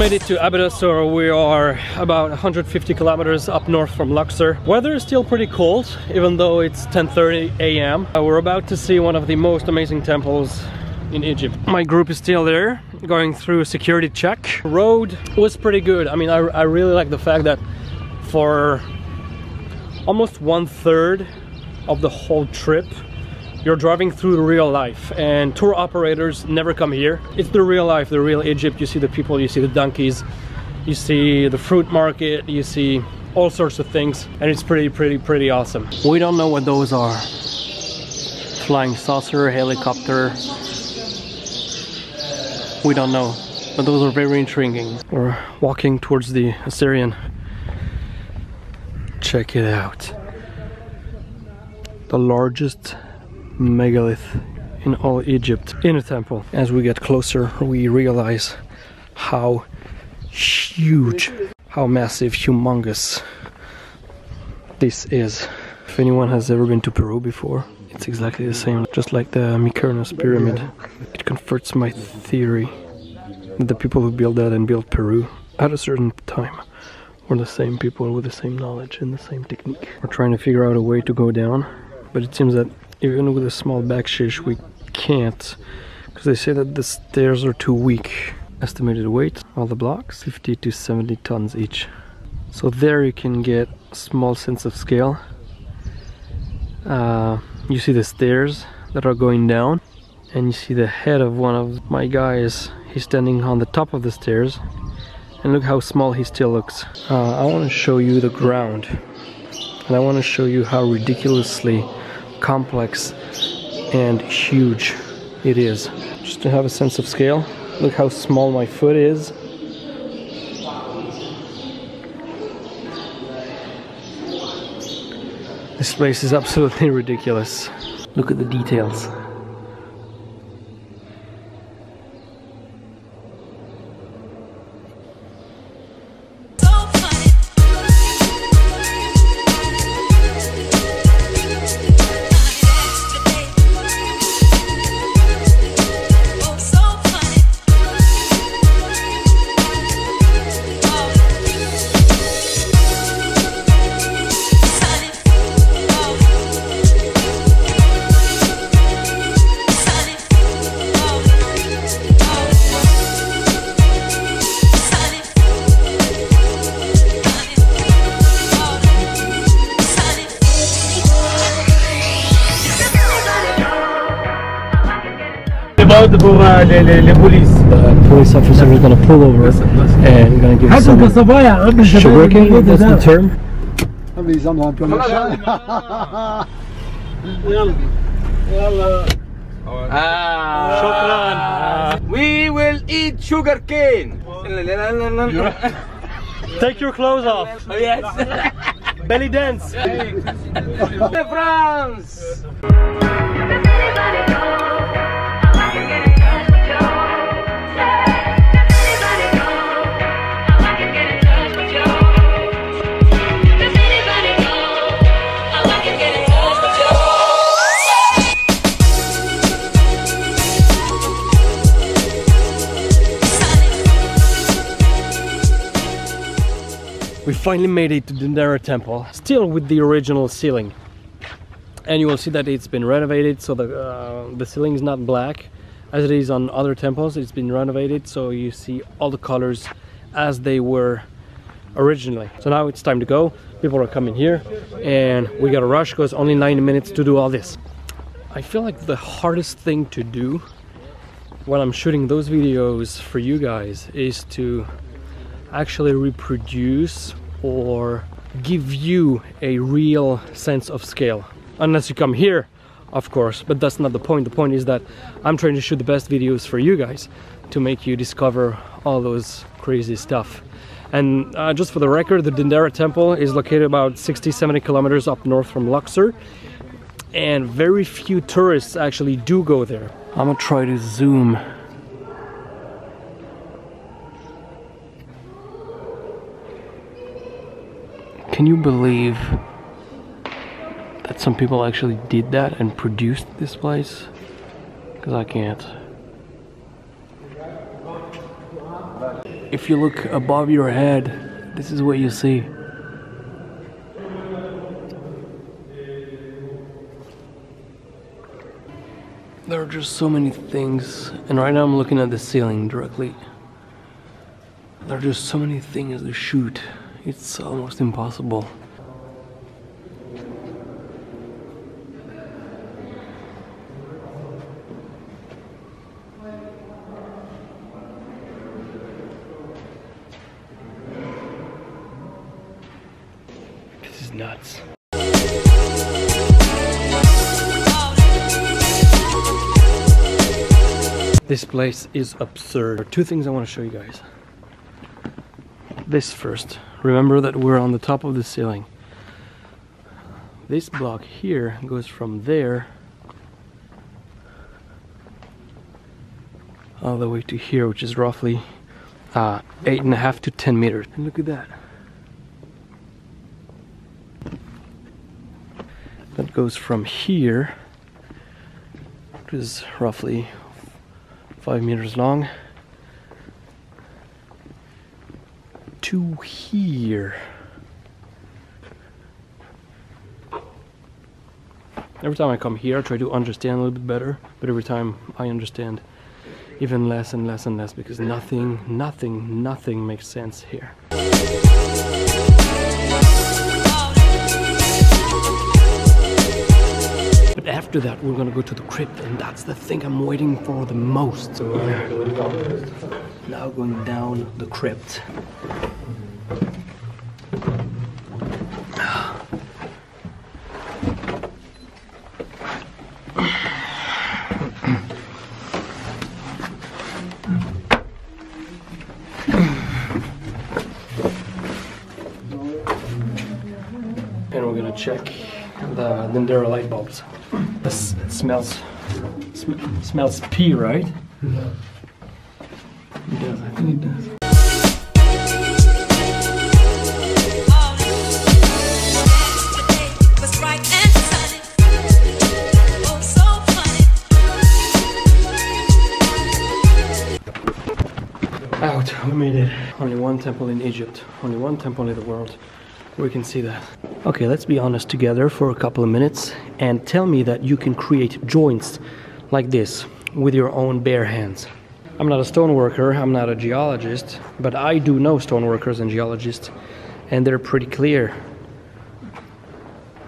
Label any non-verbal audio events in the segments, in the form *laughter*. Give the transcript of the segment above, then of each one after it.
Made it to Abydos, we are about 150 kilometers up north from Luxor. Weather is still pretty cold, even though it's 10.30 a.m. Uh, we're about to see one of the most amazing temples in Egypt. My group is still there, going through a security check. Road was pretty good. I mean, I, I really like the fact that for almost one third of the whole trip, you're driving through real life and tour operators never come here. It's the real life the real egypt. You see the people you see the donkeys you see the fruit market you see all sorts of things and it's pretty pretty pretty awesome. We don't know what those are. Flying saucer helicopter. We don't know. But those are very intriguing. We're walking towards the Osireion. Check it out. The largest megalith in all Egypt in a temple. As we get closer, we realize how huge, how massive, humongous this is. If anyone has ever been to Peru before, it's exactly the same, just like the Mykonos pyramid. It confirms my theory that the people who built that and built Peru at a certain time were the same people with the same knowledge and the same technique. We're trying to figure out a way to go down, but it seems that even with a small baksheesh we can't. Because they say that the stairs are too weak. Estimated weight all the blocks 50 to 70 tons each. So there you can get a small sense of scale. Uh, you see the stairs that are going down and you see the head of one of my guys. He's standing on the top of the stairs and look how small he still looks. Uh, I want to show you the ground and I want to show you how ridiculously complex and huge it is. Just to have a sense of scale, look how small my foot is. This place is absolutely *laughs* ridiculous. Look at the details. allowed for uh, the, the, the police. The police officer is going to pull over us and going to give us some shaburkin, that's the term. The. Ah. We will eat sugar cane. Take your clothes off. Oh, yes. Belly dance. *laughs* France. We finally made it to the Dendera temple, still with the original ceiling. And you will see that it's been renovated, so the, uh, the ceiling is not black as it is on other temples. It's been renovated, so you see all the colors as they were originally. So now it's time to go. People are coming here, and we gotta rush because only 90 minutes to do all this. I feel like the hardest thing to do when I'm shooting those videos for you guys is to actually reproduce or give you a real sense of scale. Unless you come here, of course, but that's not the point. The point is that I'm trying to shoot the best videos for you guys to make you discover all those crazy stuff. And uh, just for the record, the Dendera temple is located about 60 70 kilometers up north from Luxor, and very few tourists actually do go there. I'm gonna try to zoom Can you believe that some people actually did that and produced this place? Because I can't. if you look above your head, this is what you see. There are just so many things, and right now I'm looking at the ceiling directly. There are just so many things to shoot, it's almost impossible. This is nuts. This place is absurd. Two things I want to show you guys. This first. Remember that we're on the top of the ceiling. This block here goes from there all the way to here, which is roughly uh, eight and a half to ten meters. And look at that. That goes from here, which is roughly five meters long, to here. Every time I come here, I try to understand a little bit better, but every time I understand even less and less and less because nothing, nothing, nothing makes sense here. But after that, we're gonna go to the crypt, and that's the thing I'm waiting for the most. So now going down the crypt. and we're gonna check the Dendera light bulbs. This it smells sm smells pee, right? It does. I think it does. Out. We made it. Only one temple in Egypt. Only one temple in the world. We can see that. Okay, let's be honest together for a couple of minutes and tell me that you can create joints like this with your own bare hands. I'm not a stoneworker, I'm not a geologist, but I do know stoneworkers and geologists, and they're pretty clear.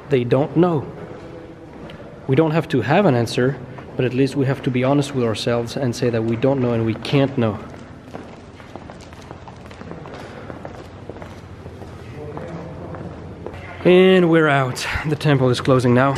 They don't know. We don't have to have an answer, but at least we have to be honest with ourselves and say that we don't know and we can't know. And we're out. The temple is closing now.